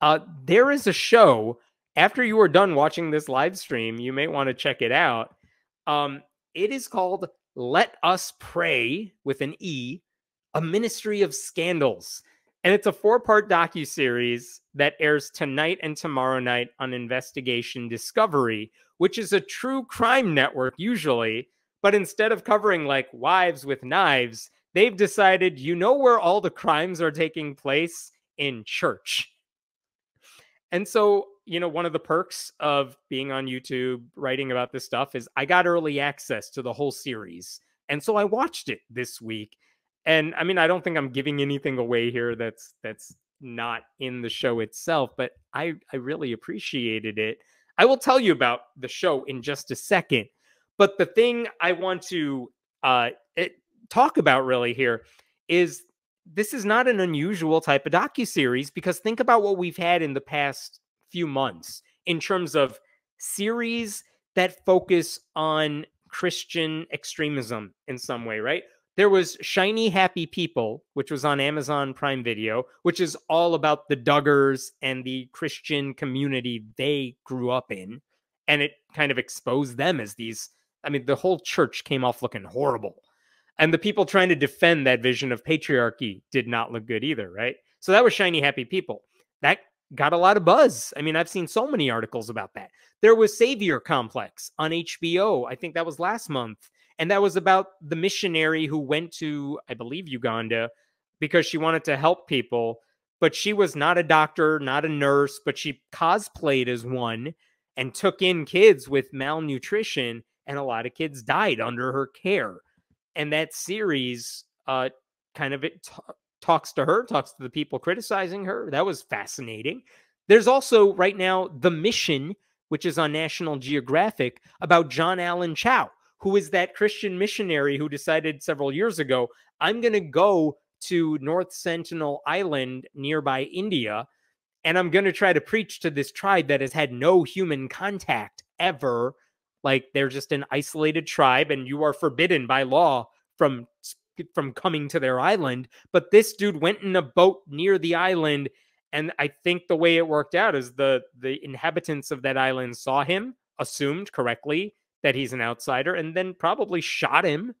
Uh, there is a show after you are done watching this live stream, you may want to check it out. Um, it is called Let Us Prey with an E, a ministry of scandals. And it's a four-part docu-series that airs tonight and tomorrow night on Investigation Discovery, which is a true crime network usually, but instead of covering like wives with knives, they've decided you know where all the crimes are taking place in church. And so, you know, one of the perks of being on YouTube writing about this stuff is I got early access to the whole series. And so I watched it this week. And I mean, I don't think I'm giving anything away here that's that's not in the show itself, but I I really appreciated it. I will tell you about the show in just a second. But the thing I want to uh it, talk about really here is this is not an unusual type of docu series because think about what we've had in the past few months in terms of series that focus on Christian extremism in some way, right? There was Shiny Happy People, which was on Amazon Prime Video, which is all about the Duggars and the Christian community they grew up in. And it kind of exposed them as these. I mean, the whole church came off looking horrible and the people trying to defend that vision of patriarchy did not look good either, right? So that was shiny happy people. That got a lot of buzz. I mean, I've seen so many articles about that. There was Savior Complex on HBO. I think that was last month. And that was about the missionary who went to, I believe, Uganda because she wanted to help people. But she was not a doctor, not a nurse, but she cosplayed as one and took in kids with malnutrition. And a lot of kids died under her care and that series uh, kind of it t- talks to her, talks to the people criticizing her. That was fascinating. There's also right now The Mission, which is on National Geographic, about John Allen Chau, who is that Christian missionary who decided several years ago, I'm going to go to North Sentinel Island nearby India, and I'm going to try to preach to this tribe that has had no human contact ever like they're just an isolated tribe and you are forbidden by law from from coming to their island but this dude went in a boat near the island and i think the way it worked out is the the inhabitants of that island saw him assumed correctly that he's an outsider and then probably shot him.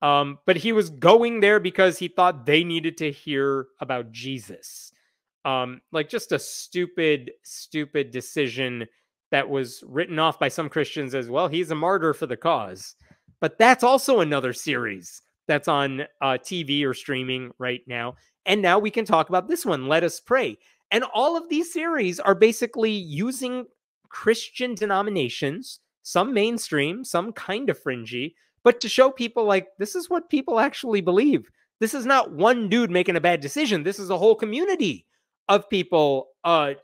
Um but he was going there because he thought they needed to hear about jesus. Um like just a stupid stupid decision that was written off by some Christians as well. He's a martyr for the cause. But that's also another series that's on uh, TV or streaming right now. And now we can talk about this one, Let Us Prey. And all of these series are basically using Christian denominations, some mainstream, some kind of fringy, but to show people like this is what people actually believe. This is not one dude making a bad decision. This is a whole community of people uh,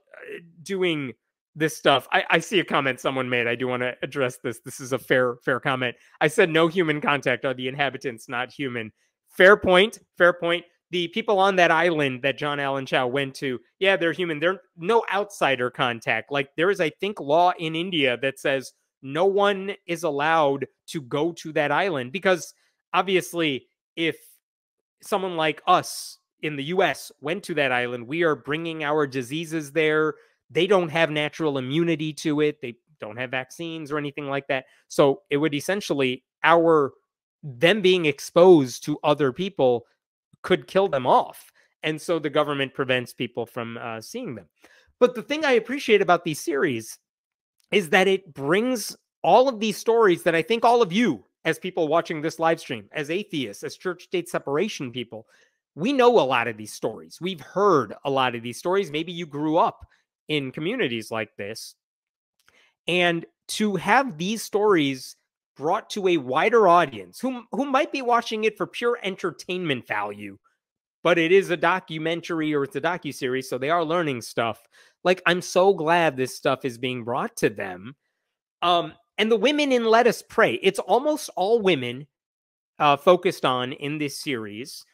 doing this stuff. I, I see a comment someone made. I do want to address this. This is a fair fair comment. I said no human contact are the inhabitants, not human. Fair point. Fair point. The people on that island that John Allen Chau went to, yeah, they're human. They're no outsider contact. Like there is, I think, law in India that says no one is allowed to go to that island because obviously, if someone like us in the US went to that island, we are bringing our diseases there they don't have natural immunity to it. They don't have vaccines or anything like that. So it would essentially our them being exposed to other people could kill them off. And so the government prevents people from uh, seeing them. But the thing I appreciate about these series is that it brings all of these stories that I think all of you, as people watching this live stream, as atheists, as church state separation people, we know a lot of these stories. We've heard a lot of these stories. Maybe you grew up in communities like this. And to have these stories brought to a wider audience who, who might be watching it for pure entertainment value, but it is a documentary or it's a docu series, so they are learning stuff. Like I'm so glad this stuff is being brought to them. Um, and the women in Let Us Prey, it's almost all women uh, focused on in this series.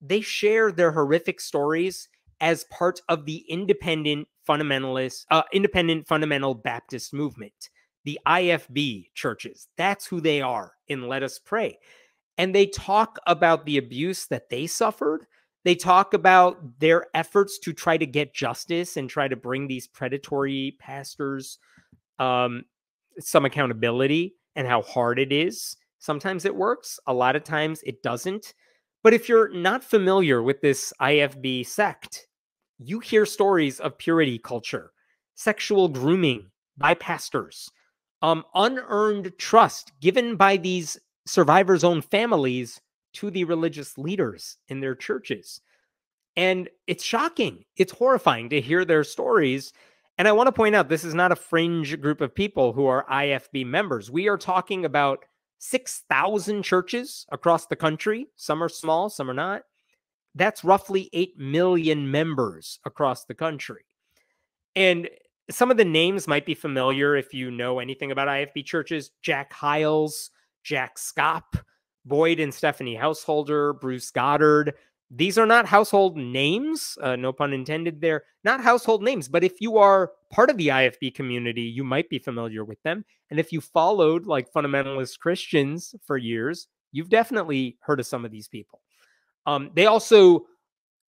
They share their horrific stories as part of the independent fundamentalist, uh, independent fundamental Baptist movement, the IFB churches. That's who they are in Let Us Prey. And they talk about the abuse that they suffered. They talk about their efforts to try to get justice and try to bring these predatory pastors um, some accountability and how hard it is. Sometimes it works, a lot of times it doesn't. But if you're not familiar with this IFB sect, you hear stories of purity culture, sexual grooming by pastors, um, unearned trust given by these survivors' own families to the religious leaders in their churches. And it's shocking. It's horrifying to hear their stories. And I want to point out this is not a fringe group of people who are IFB members. We are talking about 6,000 churches across the country. Some are small, some are not. That's roughly 8 million members across the country. And some of the names might be familiar if you know anything about IFB churches Jack Hyles, Jack Schaap, Boyd and Stephanie Householder, Bruce Goddard. These are not household names, uh, no pun intended there, not household names, but if you are part of the IFB community, you might be familiar with them. And if you followed like fundamentalist Christians for years, you've definitely heard of some of these people. Um, they also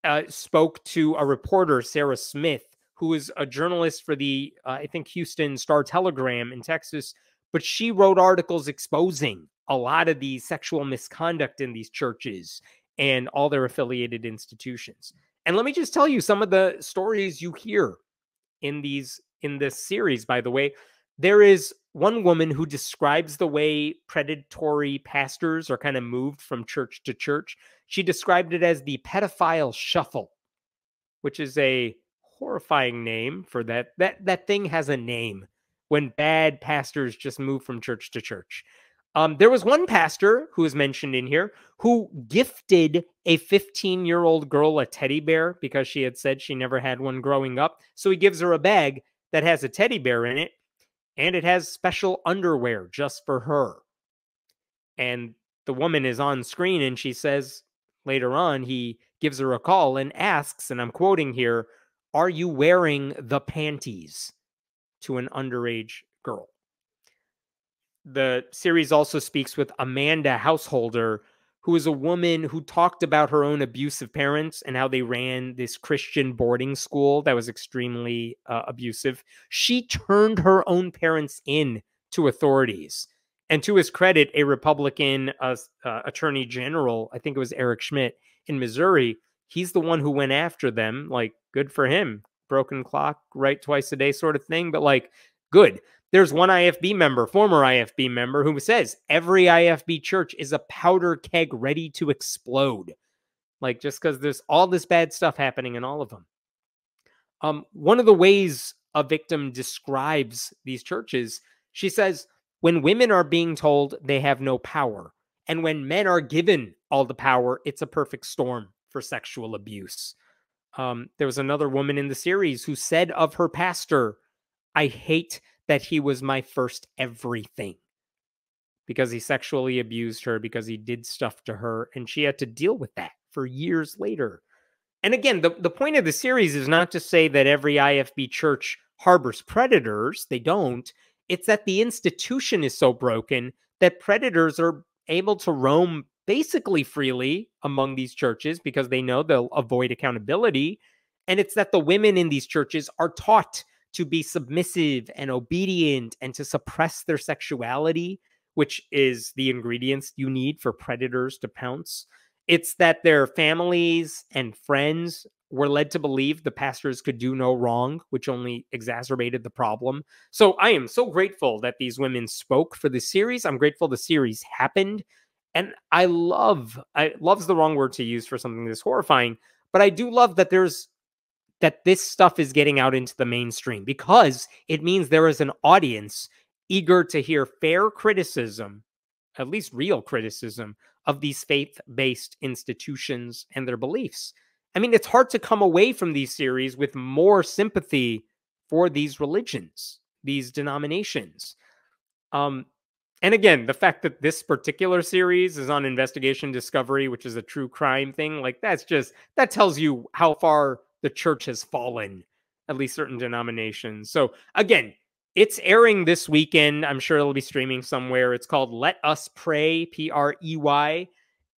uh, spoke to a reporter, Sarah Smith, who is a journalist for the, uh, I think, Houston Star Telegram in Texas, but she wrote articles exposing a lot of the sexual misconduct in these churches and all their affiliated institutions. And let me just tell you some of the stories you hear in these in this series by the way. There is one woman who describes the way predatory pastors are kind of moved from church to church. She described it as the pedophile shuffle, which is a horrifying name for that. That that thing has a name when bad pastors just move from church to church. Um, there was one pastor who is mentioned in here who gifted a 15 year old girl a teddy bear because she had said she never had one growing up. So he gives her a bag that has a teddy bear in it and it has special underwear just for her. And the woman is on screen and she says later on, he gives her a call and asks, and I'm quoting here, Are you wearing the panties to an underage girl? the series also speaks with Amanda Householder, who is a woman who talked about her own abusive parents and how they ran this Christian boarding school that was extremely uh, abusive. She turned her own parents in to authorities. And to his credit, a Republican uh, uh, attorney general, I think it was Eric Schmitt in Missouri, he's the one who went after them. Like, good for him. Broken clock, right twice a day, sort of thing. But like, good there's one IFB member, former IFB member, who says every IFB church is a powder keg ready to explode. Like just because there's all this bad stuff happening in all of them. Um, one of the ways a victim describes these churches, she says, when women are being told they have no power, and when men are given all the power, it's a perfect storm for sexual abuse. Um, there was another woman in the series who said of her pastor, I hate that he was my first everything because he sexually abused her, because he did stuff to her, and she had to deal with that for years later. And again, the, the point of the series is not to say that every IFB church harbors predators, they don't. It's that the institution is so broken that predators are able to roam basically freely among these churches because they know they'll avoid accountability. And it's that the women in these churches are taught to be submissive and obedient and to suppress their sexuality, which is the ingredients you need for predators to pounce. It's that their families and friends were led to believe the pastors could do no wrong, which only exacerbated the problem. So I am so grateful that these women spoke for the series. I'm grateful the series happened. And I love, I love's the wrong word to use for something this horrifying, but I do love that there's that this stuff is getting out into the mainstream because it means there is an audience eager to hear fair criticism, at least real criticism, of these faith based institutions and their beliefs. I mean, it's hard to come away from these series with more sympathy for these religions, these denominations. Um, and again, the fact that this particular series is on investigation discovery, which is a true crime thing, like that's just that tells you how far the church has fallen, at least certain denominations. So again, it's airing this weekend. I'm sure it'll be streaming somewhere. It's called Let Us Prey, P R E Y.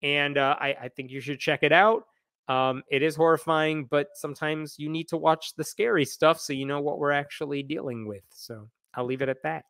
And uh, I, I, think you should check it out. Um, it is horrifying, but sometimes you need to watch the scary stuff so you know what we're actually dealing with. So I'll leave it at that.